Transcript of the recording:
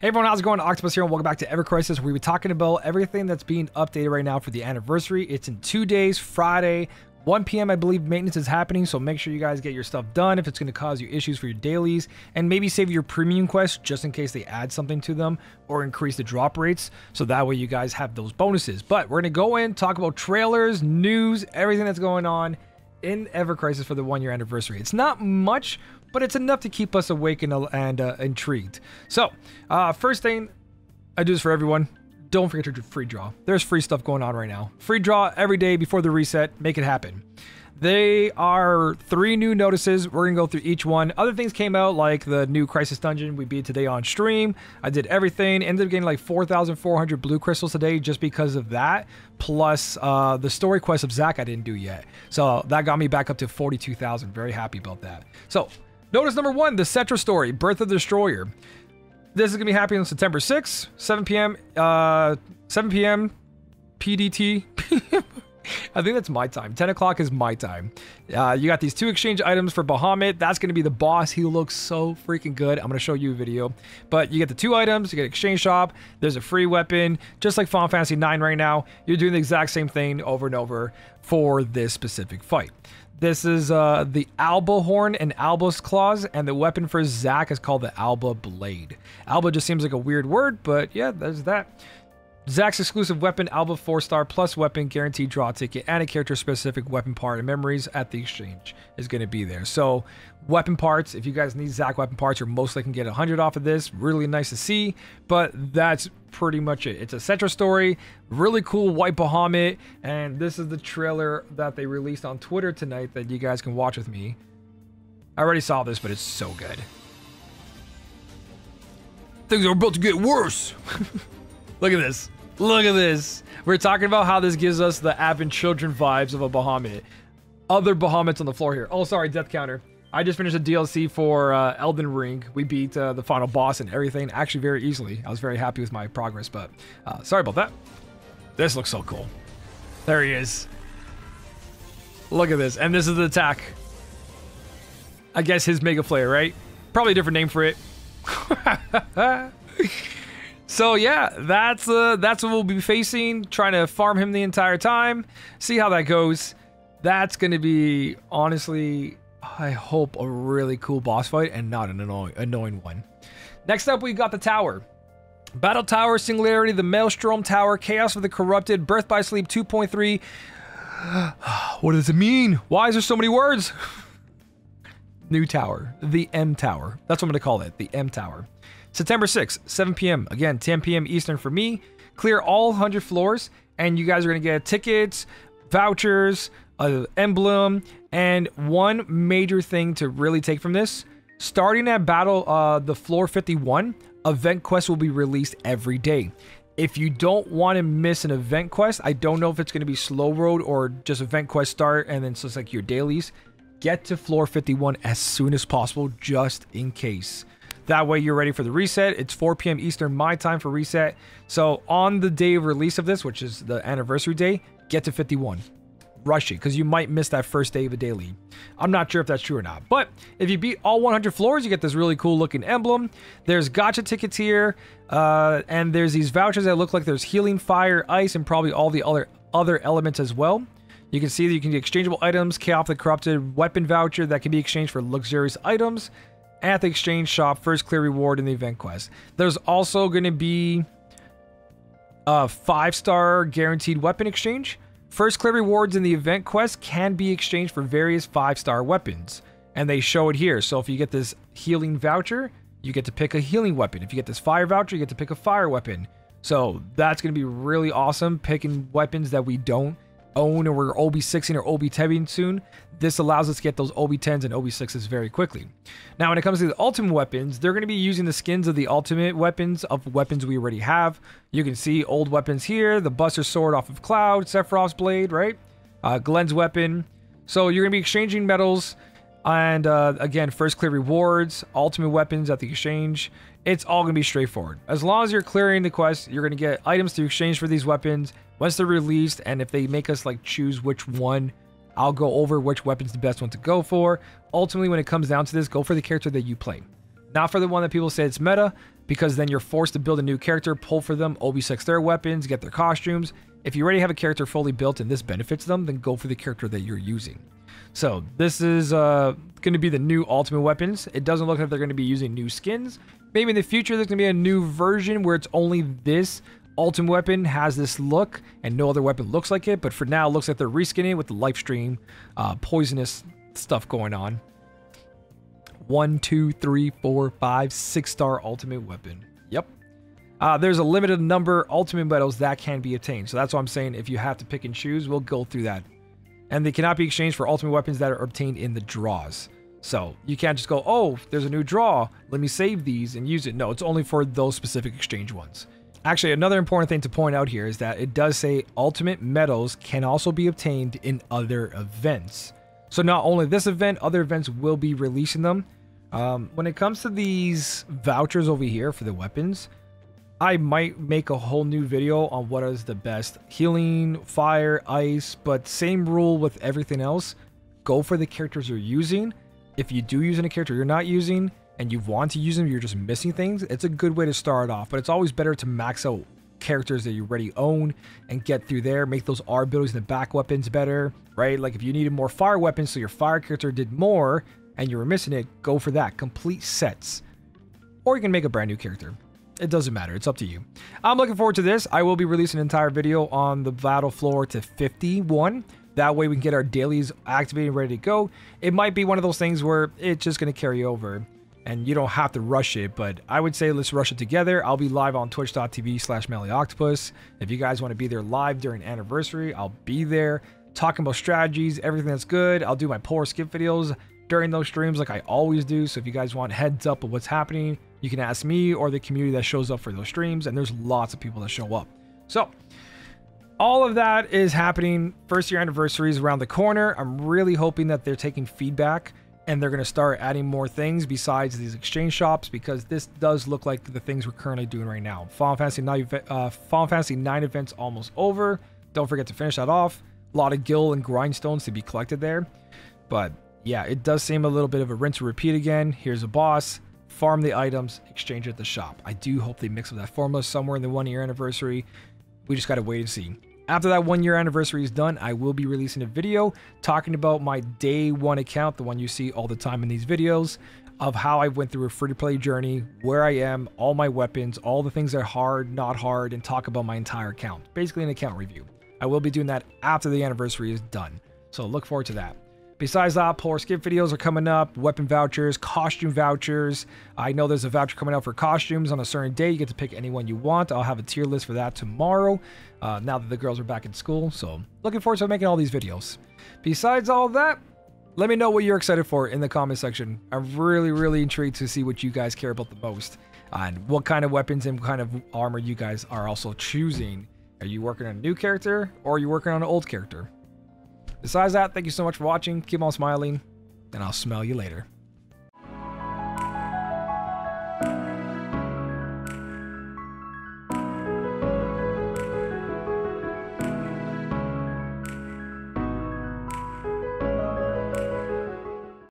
Hey everyone, how's it going? Octopus here, and welcome back to Ever Crisis. Where we be talking about everything that's being updated right now for the anniversary. It's in two days, Friday, 1 p.m. I believe maintenance is happening, so make sure you guys get your stuff done if it's going to cause you issues for your dailies, and maybe save your premium quests just in case they add something to them or increase the drop rates, so that way you guys have those bonuses. But we're going to go in, talk about trailers, news, everything that's going on in Ever Crisis for the one year anniversary. It's not much, but it's enough to keep us awake and, and uh, intrigued. So, uh, first thing, I do this for everyone. Don't forget to free draw. There's free stuff going on right now. Free draw every day before the reset. Make it happen. They are three new notices. We're going to go through each one. Other things came out, like the new Crisis Dungeon we beat today on stream. I did everything. Ended up getting like 4,400 blue crystals today just because of that. Plus uh, the story quest of Zack I didn't do yet. So that got me back up to 42,000. Very happy about that. So Notice number one, the Cetra story, Birth of the Destroyer. This is going to be happening on September 6th, 7 p.m. Uh, 7 p.m. PDT. I think that's my time. 10 o'clock is my time. Uh, you got these two exchange items for Bahamut. That's going to be the boss. He looks so freaking good. I'm going to show you a video. But you get the two items. You get exchange shop. There's a free weapon. Just like Final Fantasy 9 right now, you're doing the exact same thing over and over for this specific fight. This is uh, the Alba Horn and Alba's Claws, and the weapon for Zack is called the Alba Blade. Alba just seems like a weird word, but yeah, there's that. Zack's exclusive weapon, Alba 4 star plus weapon, guaranteed draw ticket, and a character specific weapon part and memories at the exchange is going to be there. So, weapon parts, if you guys need Zack weapon parts, you're most likely can get 100 off of this. Really nice to see, but that's pretty much it. It's a Cetra story, really cool white Bahamut, and this is the trailer that they released on Twitter tonight that you guys can watch with me. I already saw this, but it's so good. Things are about to get worse. Look at this. Look at this. We're talking about how this gives us the Advent Children vibes of a Bahamut. Other Bahamuts on the floor here. Oh, sorry, death counter. I just finished a DLC for uh, Elden Ring. We beat uh, the final boss and everything actually very easily. I was very happy with my progress, but uh, sorry about that. This looks so cool. There he is. Look at this. And this is the attack. I guess his Mega Flare, right? Probably a different name for it. so yeah, that's uh, that's what we'll be facing. Trying to farm him the entire time. See how that goes. That's going to be, honestly, I hope a really cool boss fight and not an annoying, annoying one. Next up, we got the tower. Battle Tower, Singularity, the Maelstrom Tower, Chaos of the Corrupted, Birth by Sleep 2.3. what does it mean? Why is there so many words? New Tower, the M Tower. That's what I'm going to call it, the M Tower. September 6th, 7 p.m. Again, 10 p.m. Eastern for me. Clear all 100 floors, and you guys are going to get tickets, vouchers, an emblem, and one major thing to really take from this, starting at battle uh, the floor 51, event quests will be released every day. If you don't want to miss an event quest, I don't know if it's going to be slow road or just event quest start and then so it's like your dailies. Get to floor 51 as soon as possible, just in case. That way you're ready for the reset. It's 4 p.m. Eastern, my time for reset. So on the day of release of this, which is the anniversary day, get to 51 rush it because you might miss that first day of a daily. I'm not sure if that's true or not. But if you beat all 100 floors, you get this really cool looking emblem. There's gacha tickets here, uh, and there's these vouchers that look like there's healing, fire, ice, and probably all the other other elements as well. You can see that you can get exchangeable items, Chaos the Corrupted weapon voucher that can be exchanged for luxurious items at the exchange shop, first clear reward in the event quest. There's also going to be a five star guaranteed weapon exchange. First clear rewards in the event quest can be exchanged for various 5-star weapons. And they show it here. So if you get this healing voucher, you get to pick a healing weapon. If you get this fire voucher, you get to pick a fire weapon. So that's going to be really awesome, picking weapons that we don't own or we're OB6ing or OB10ing soon, this allows us to get those OB10s and OB6s very quickly. Now, when it comes to the ultimate weapons, they're going to be using the skins of the ultimate weapons of weapons we already have. You can see old weapons here, the Buster Sword off of Cloud, Sephiroth's Blade, right? Uh, Glenn's weapon. So you're going to be exchanging medals and uh, again, first clear rewards, ultimate weapons at the exchange. It's all going to be straightforward. As long as you're clearing the quest, you're going to get items to exchange for these weapons once they're released. And if they make us like choose which one, I'll go over which weapon's the best one to go for. Ultimately, when it comes down to this, go for the character that you play. Not for the one that people say it's meta, because then you're forced to build a new character, pull for them, OB6 their weapons, get their costumes. If you already have a character fully built and this benefits them, then go for the character that you're using. So this is uh, going to be the new ultimate weapons. It doesn't look like they're going to be using new skins. Maybe in the future there's going to be a new version where it's only this ultimate weapon has this look and no other weapon looks like it. But for now, it looks like they're reskinning it with the life stream uh, poisonous stuff going on. One, two, three, four, five, six star ultimate weapon. Yep. Uh, there's a limited number ultimate medals that can be obtained. So that's what I'm saying. If you have to pick and choose, we'll go through that. And they cannot be exchanged for ultimate weapons that are obtained in the draws. So you can't just go, oh, there's a new draw. Let me save these and use it. No, it's only for those specific exchange ones. Actually, another important thing to point out here is that it does say ultimate medals can also be obtained in other events. So not only this event, other events will be releasing them. Um, when it comes to these vouchers over here for the weapons, I might make a whole new video on what is the best healing, fire, ice, but same rule with everything else. Go for the characters you're using. If you do use any character you're not using and you want to use them, you're just missing things, it's a good way to start off. But it's always better to max out characters that you already own and get through there, make those R abilities and the back weapons better, right? Like if you needed more fire weapons so your fire character did more and you were missing it, go for that. Complete sets. Or you can make a brand new character. It doesn't matter. It's up to you. I'm looking forward to this. I will be releasing an entire video on the battle floor to 51. That way we can get our dailies activated and ready to go. It might be one of those things where it's just going to carry over and you don't have to rush it, but I would say let's rush it together. I'll be live on twitch.tv slash Octopus. If you guys want to be there live during anniversary, I'll be there talking about strategies, everything that's good. I'll do my poor skip videos during those streams like I always do. So if you guys want heads up of what's happening, you can ask me or the community that shows up for those streams. And there's lots of people that show up. So all of that is happening. First year anniversary is around the corner. I'm really hoping that they're taking feedback and they're going to start adding more things besides these exchange shops because this does look like the things we're currently doing right now. Final Fantasy 9, uh, Final Fantasy 9 events almost over. Don't forget to finish that off. A lot of gil and grindstones to be collected there. But yeah, it does seem a little bit of a rinse and repeat again. Here's a boss, farm the items, exchange at the shop. I do hope they mix up that formula somewhere in the one year anniversary. We just got to wait and see. After that one year anniversary is done, I will be releasing a video talking about my day one account, the one you see all the time in these videos, of how I went through a free to play journey, where I am, all my weapons, all the things that are hard, not hard, and talk about my entire account. Basically, an account review. I will be doing that after the anniversary is done. So look forward to that. Besides that, polar skip videos are coming up, weapon vouchers, costume vouchers. I know there's a voucher coming out for costumes on a certain day. You get to pick any one you want. I'll have a tier list for that tomorrow, uh, now that the girls are back in school. So looking forward to making all these videos. Besides all that, let me know what you're excited for in the comment section. I'm really, really intrigued to see what you guys care about the most and what kind of weapons and kind of armor you guys are also choosing. Are you working on a new character or are you working on an old character? Besides that, thank you so much for watching. Keep on smiling, and I'll smell you later.